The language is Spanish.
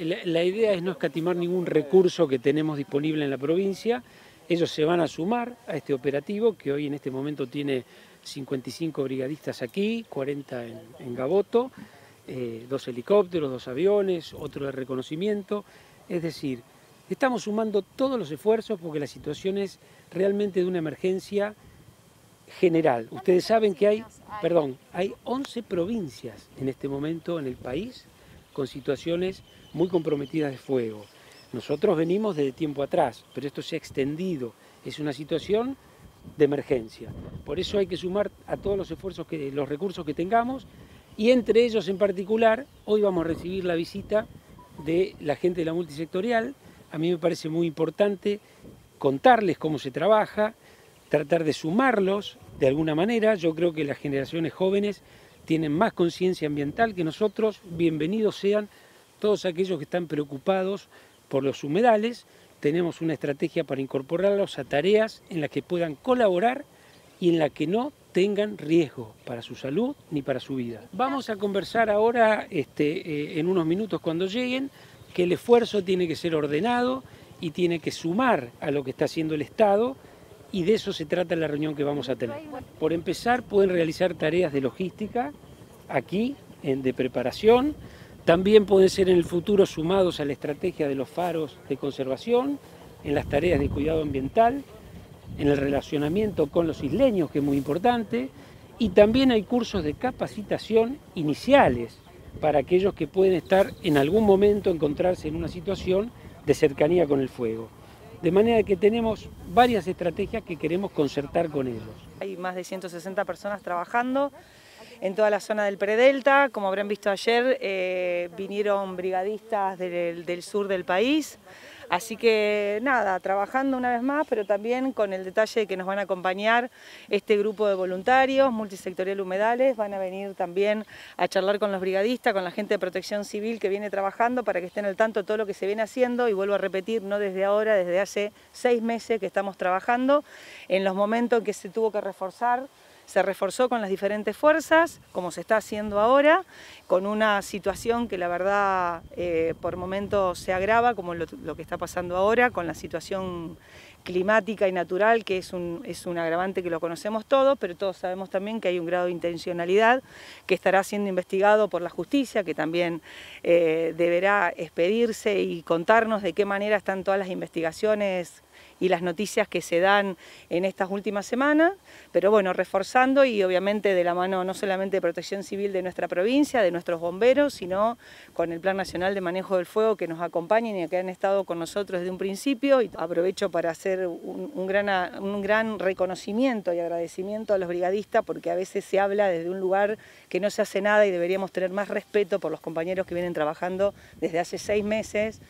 La, idea es no escatimar ningún recurso que tenemos disponible en la provincia. Ellos se van a sumar a este operativo que hoy en este momento tiene 55 brigadistas aquí, 40 en, Gaboto, eh, dos helicópteros, dos aviones, otro de reconocimiento. Es decir, estamos sumando todos los esfuerzos porque la situación es realmente de una emergencia general. Ustedes saben que hay, perdón, hay 11 provincias en este momento en el país con situaciones muy comprometidas de fuego. Nosotros venimos desde tiempo atrás, pero esto se ha extendido. Es una situación de emergencia. Por eso hay que sumar a todos los esfuerzos, que, los recursos que tengamos y entre ellos en particular, hoy vamos a recibir la visita de la gente de la multisectorial. A mí me parece muy importante contarles cómo se trabaja, tratar de sumarlos de alguna manera. Yo creo que las generaciones jóvenes tienen más conciencia ambiental que nosotros. Bienvenidos sean todos aquellos que están preocupados por los humedales, tenemos una estrategia para incorporarlos a tareas en las que puedan colaborar y en las que no tengan riesgo para su salud ni para su vida. Vamos a conversar ahora este, eh, en unos minutos cuando lleguen que el esfuerzo tiene que ser ordenado y tiene que sumar a lo que está haciendo el Estado y de eso se trata la reunión que vamos a tener. Por empezar, pueden realizar tareas de logística aquí, en, de preparación, también pueden ser en el futuro sumados a la estrategia de los faros de conservación, en las tareas de cuidado ambiental, en el relacionamiento con los isleños, que es muy importante, y también hay cursos de capacitación iniciales para aquellos que pueden estar en algún momento, encontrarse en una situación de cercanía con el fuego. De manera que tenemos varias estrategias que queremos concertar con ellos. Hay más de 160 personas trabajando en toda la zona del Predelta. Como habrán visto ayer, eh, vinieron brigadistas del, sur del país. Así que nada, trabajando una vez más, pero también con el detalle de que nos van a acompañar este grupo de voluntarios, multisectorial humedales, van a venir también a charlar con los brigadistas, con la gente de protección civil que viene trabajando para que estén al tanto de todo lo que se viene haciendo y vuelvo a repetir, no desde ahora, desde hace seis meses que estamos trabajando, en los momentos en que se tuvo que reforzar se reforzó con las diferentes fuerzas, como se está haciendo ahora, con una situación que la verdad eh, por momentos se agrava, como lo, que está pasando ahora, con la situación climática y natural, que es un, es un agravante que lo conocemos todos, pero todos sabemos también que hay un grado de intencionalidad que estará siendo investigado por la justicia, que también eh, deberá expedirse y contarnos de qué manera están todas las investigaciones y las noticias que se dan en estas últimas semanas, pero bueno, reforzando y obviamente de la mano no solamente de protección civil de nuestra provincia, de nuestros bomberos, sino con el Plan Nacional de Manejo del Fuego que nos acompañen y que han estado con nosotros desde un principio y aprovecho para hacer un, gran, un gran reconocimiento y agradecimiento a los brigadistas porque a veces se habla desde un lugar que no se hace nada y deberíamos tener más respeto por los compañeros que vienen trabajando desde hace seis meses